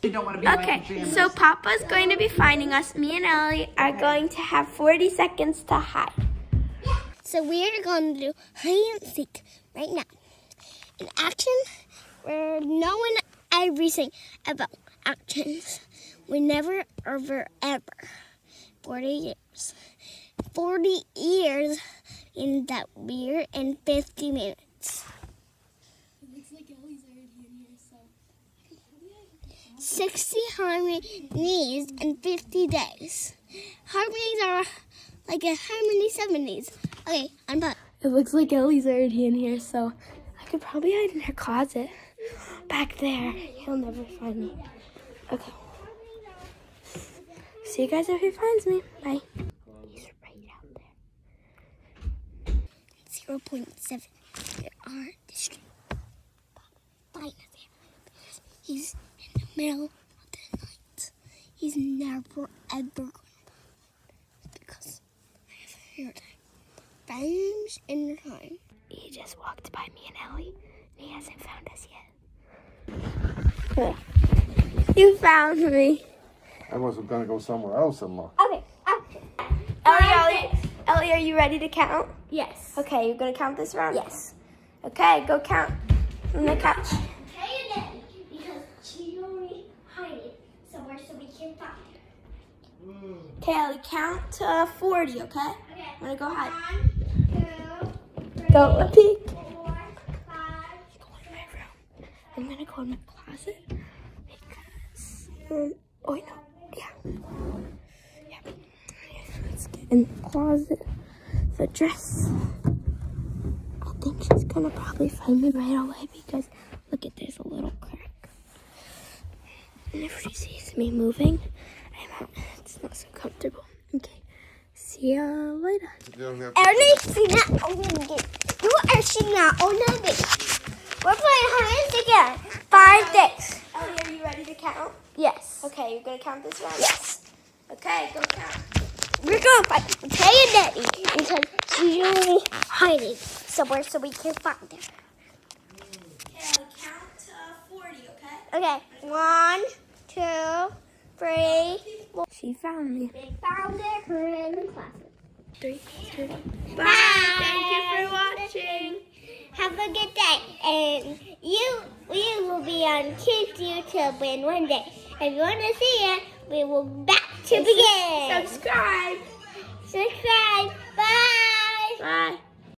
They don't want to be in my Okay, so Papa's going to be finding us. Me and Ellie are going to have 40 seconds to hide. So we're going to do hide and seek right now. In action, we're knowing everything about actions. We never, ever, ever. 40 years. 40 years in that we're in 50 minutes. 60 harmonies in 50 days. Harmonies are like a harmony 70s. Okay, unpause. It looks like Ellie's already in here, so I could probably hide in her closet. Back there. He'll never find me. Okay. See you guys if he finds me. Bye. He's right out there. 0.7. There are the street. Fine there. He's middle of the night. He's never ever gonna because I have hair heard times in time. He just walked by me and Ellie, and he hasn't found us yet. You found me. I wasn't gonna go somewhere else and look. Okay, action. Ellie, Ellie, Ellie, are you ready to count? Yes. Okay, you're gonna count this round? Yes. Okay, go count. I'm gonna catch. Tell you then, because she's only hiding somewhere so we can find her. Okay, count to 40, okay? Okay. I'm gonna go hide. One, two, Don't let me. four, five, Go in my room. I'm gonna go in my closet because. Um, oh, wait, no. Yeah. Yeah. Let's get in the closet. The dress. I think she's gonna probably find me right away because look at there's a little crack. And if she sees me moving, I'm out. It's not so comfortable. Okay. See ya later. You don't have Ernie, sina onungi. Oh, you are sina onungi. Oh, We're playing hide and seek again. Five days. Ellie, are you ready to count? Yes. Okay, you're gonna count this round? Yes. Okay, go count. We're gonna find Tell your daddy because she's usually hiding somewhere so we can find her. Okay, count to 40, okay? Okay. One, two, three. four. She found me. They found it. Her in the closet. Three, two, bye. bye. Thank you for watching. Have a good day. And you, we will be on Kids YouTube in one day. If you want to see it, we will back to begin. Subscribe. Subscribe. Bye. Bye.